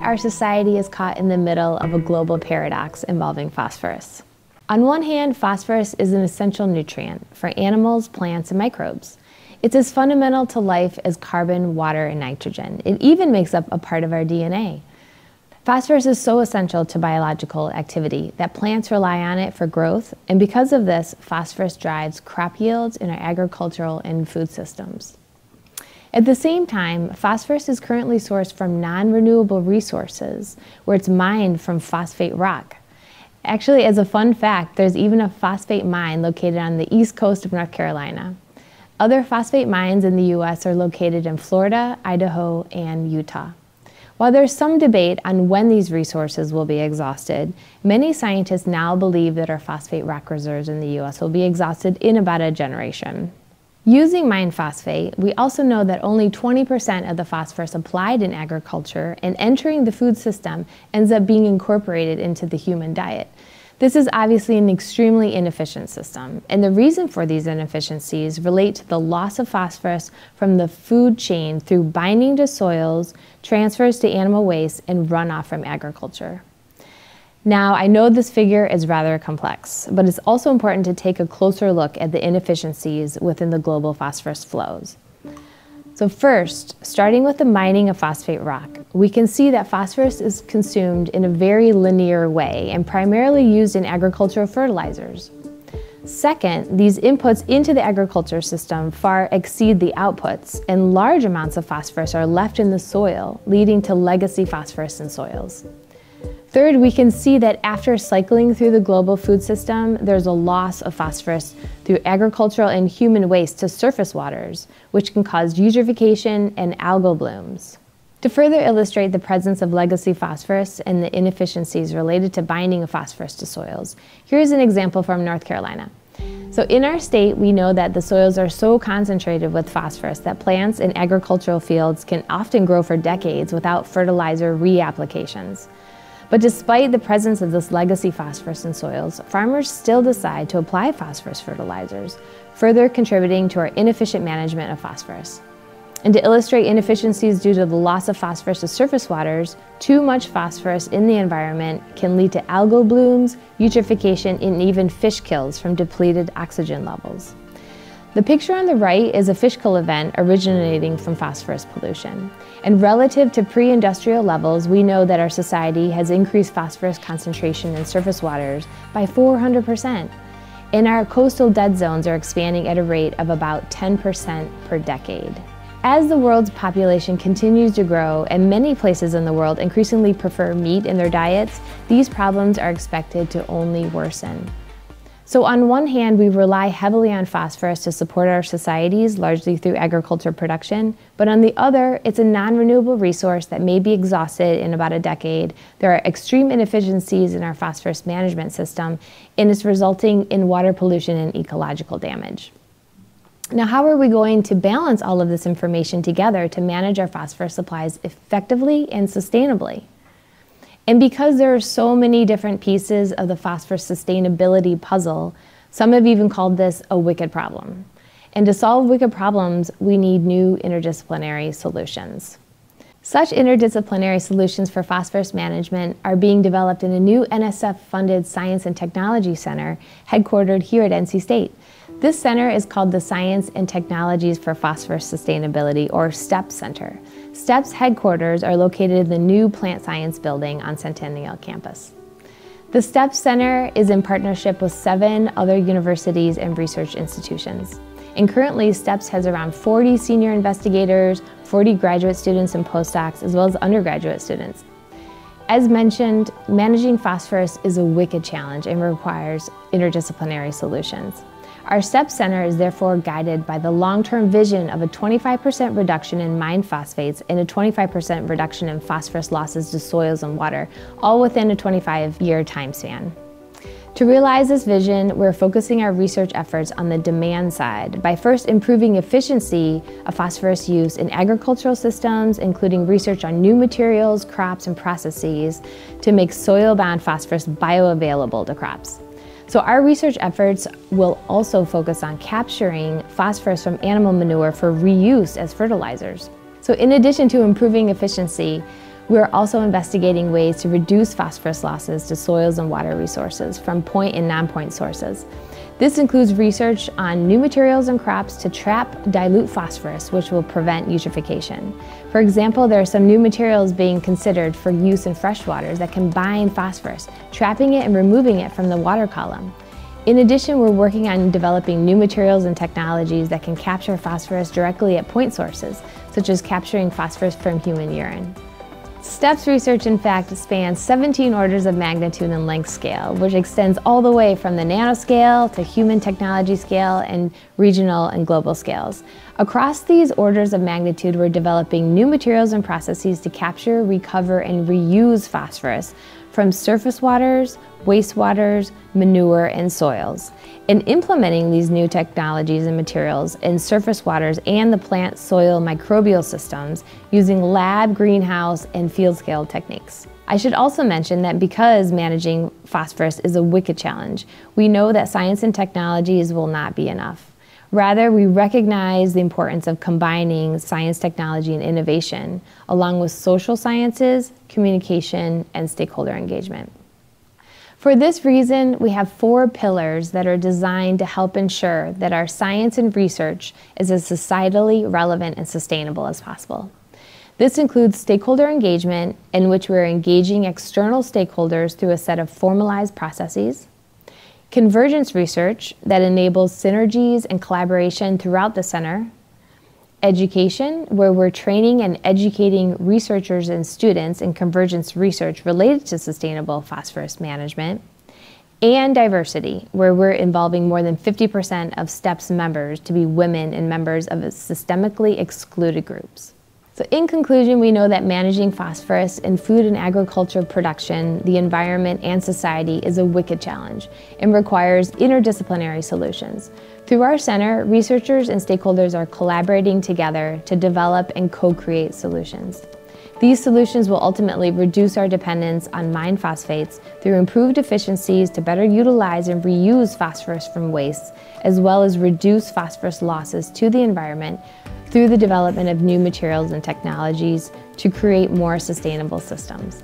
Our society is caught in the middle of a global paradox involving phosphorus. On one hand, phosphorus is an essential nutrient for animals, plants, and microbes. It's as fundamental to life as carbon, water, and nitrogen. It even makes up a part of our DNA. Phosphorus is so essential to biological activity that plants rely on it for growth, and because of this, phosphorus drives crop yields in our agricultural and food systems. At the same time, phosphorus is currently sourced from non renewable resources, where it's mined from phosphate rock. Actually, as a fun fact, there's even a phosphate mine located on the east coast of North Carolina. Other phosphate mines in the U.S. are located in Florida, Idaho, and Utah. While there's some debate on when these resources will be exhausted, many scientists now believe that our phosphate rock reserves in the U.S. will be exhausted in about a generation. Using mine phosphate, we also know that only 20% of the phosphorus applied in agriculture and entering the food system ends up being incorporated into the human diet. This is obviously an extremely inefficient system, and the reason for these inefficiencies relate to the loss of phosphorus from the food chain through binding to soils, transfers to animal waste, and runoff from agriculture. Now, I know this figure is rather complex, but it's also important to take a closer look at the inefficiencies within the global phosphorus flows. So first, starting with the mining of phosphate rock, we can see that phosphorus is consumed in a very linear way and primarily used in agricultural fertilizers. Second, these inputs into the agriculture system far exceed the outputs, and large amounts of phosphorus are left in the soil, leading to legacy phosphorus in soils. Third, we can see that after cycling through the global food system, there's a loss of phosphorus through agricultural and human waste to surface waters, which can cause eutrophication and algal blooms. To further illustrate the presence of legacy phosphorus and the inefficiencies related to binding of phosphorus to soils, here's an example from North Carolina. So in our state, we know that the soils are so concentrated with phosphorus that plants in agricultural fields can often grow for decades without fertilizer reapplications. But despite the presence of this legacy phosphorus in soils, farmers still decide to apply phosphorus fertilizers, further contributing to our inefficient management of phosphorus. And to illustrate inefficiencies due to the loss of phosphorus to surface waters, too much phosphorus in the environment can lead to algal blooms, eutrophication, and even fish kills from depleted oxygen levels. The picture on the right is a fish kill event originating from phosphorus pollution. And relative to pre-industrial levels, we know that our society has increased phosphorus concentration in surface waters by 400%. And our coastal dead zones are expanding at a rate of about 10% per decade. As the world's population continues to grow and many places in the world increasingly prefer meat in their diets, these problems are expected to only worsen. So on one hand, we rely heavily on phosphorus to support our societies, largely through agriculture production. But on the other, it's a non-renewable resource that may be exhausted in about a decade. There are extreme inefficiencies in our phosphorus management system, and it's resulting in water pollution and ecological damage. Now, how are we going to balance all of this information together to manage our phosphorus supplies effectively and sustainably? And because there are so many different pieces of the phosphorus sustainability puzzle, some have even called this a wicked problem. And to solve wicked problems, we need new interdisciplinary solutions. Such interdisciplinary solutions for phosphorus management are being developed in a new NSF-funded Science and Technology Center headquartered here at NC State. This center is called the Science and Technologies for Phosphorus Sustainability, or STEPS Center. STEP's headquarters are located in the new Plant Science Building on Centennial campus. The STEPS Center is in partnership with seven other universities and research institutions. And currently, STEPS has around 40 senior investigators, 40 graduate students and postdocs, as well as undergraduate students. As mentioned, managing phosphorus is a wicked challenge and requires interdisciplinary solutions. Our STEPS Center is therefore guided by the long-term vision of a 25% reduction in mined phosphates and a 25% reduction in phosphorus losses to soils and water, all within a 25-year time span. To realize this vision, we're focusing our research efforts on the demand side by first improving efficiency of phosphorus use in agricultural systems, including research on new materials, crops, and processes to make soil-bound phosphorus bioavailable to crops. So our research efforts will also focus on capturing phosphorus from animal manure for reuse as fertilizers. So in addition to improving efficiency, We are also investigating ways to reduce phosphorus losses to soils and water resources from point and non-point sources. This includes research on new materials and crops to trap dilute phosphorus, which will prevent eutrophication. For example, there are some new materials being considered for use in freshwaters that can bind phosphorus, trapping it and removing it from the water column. In addition, we're working on developing new materials and technologies that can capture phosphorus directly at point sources, such as capturing phosphorus from human urine. STEPS research, in fact, spans 17 orders of magnitude and length scale, which extends all the way from the nanoscale to human technology scale and regional and global scales. Across these orders of magnitude, we're developing new materials and processes to capture, recover, and reuse phosphorus from surface waters, wastewaters, manure, and soils. In implementing these new technologies and materials in surface waters and the plant soil microbial systems using lab, greenhouse, and field scale techniques. I should also mention that because managing phosphorus is a wicked challenge, we know that science and technologies will not be enough. Rather, we recognize the importance of combining science, technology, and innovation, along with social sciences, communication, and stakeholder engagement. For this reason, we have four pillars that are designed to help ensure that our science and research is as societally relevant and sustainable as possible. This includes stakeholder engagement, in which we're engaging external stakeholders through a set of formalized processes convergence research that enables synergies and collaboration throughout the center, education, where we're training and educating researchers and students in convergence research related to sustainable phosphorus management, and diversity, where we're involving more than 50% of STEPS members to be women and members of systemically excluded groups. So in conclusion, we know that managing phosphorus in food and agriculture production, the environment, and society is a wicked challenge and requires interdisciplinary solutions. Through our center, researchers and stakeholders are collaborating together to develop and co-create solutions. These solutions will ultimately reduce our dependence on mine phosphates through improved efficiencies to better utilize and reuse phosphorus from waste, as well as reduce phosphorus losses to the environment through the development of new materials and technologies to create more sustainable systems.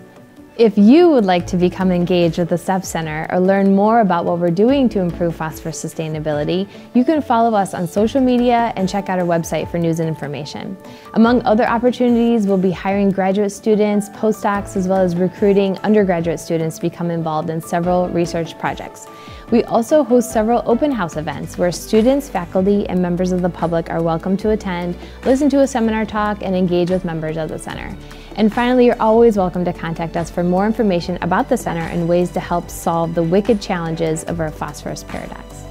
If you would like to become engaged with the STEPS Center or learn more about what we're doing to improve phosphorus sustainability, you can follow us on social media and check out our website for news and information. Among other opportunities, we'll be hiring graduate students, postdocs, as well as recruiting undergraduate students to become involved in several research projects. We also host several open house events where students, faculty, and members of the public are welcome to attend, listen to a seminar talk, and engage with members of the center. And finally, you're always welcome to contact us for more information about the center and ways to help solve the wicked challenges of our phosphorus paradox.